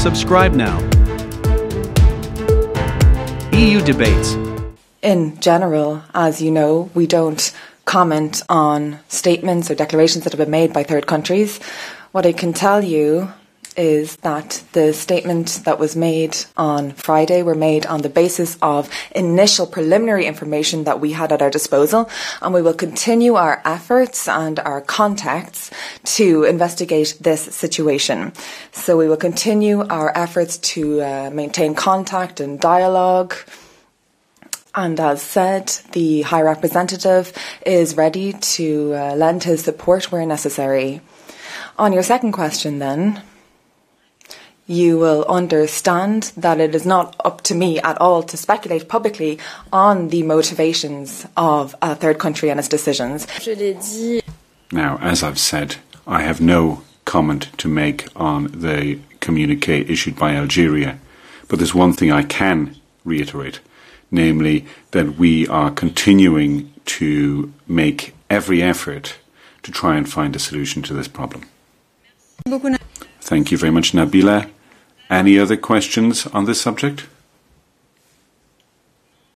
Subscribe now. EU debates. In general, as you know, we don't comment on statements or declarations that have been made by third countries. What I can tell you is that the statement that was made on Friday were made on the basis of initial preliminary information that we had at our disposal, and we will continue our efforts and our contacts to investigate this situation. So we will continue our efforts to uh, maintain contact and dialogue. And as said, the High Representative is ready to uh, lend his support where necessary. On your second question, then, you will understand that it is not up to me at all to speculate publicly on the motivations of a third country and its decisions. Now, as I've said, I have no comment to make on the communique issued by Algeria, but there's one thing I can reiterate, namely that we are continuing to make every effort to try and find a solution to this problem. Thank you very much, Nabila. Any other questions on this subject?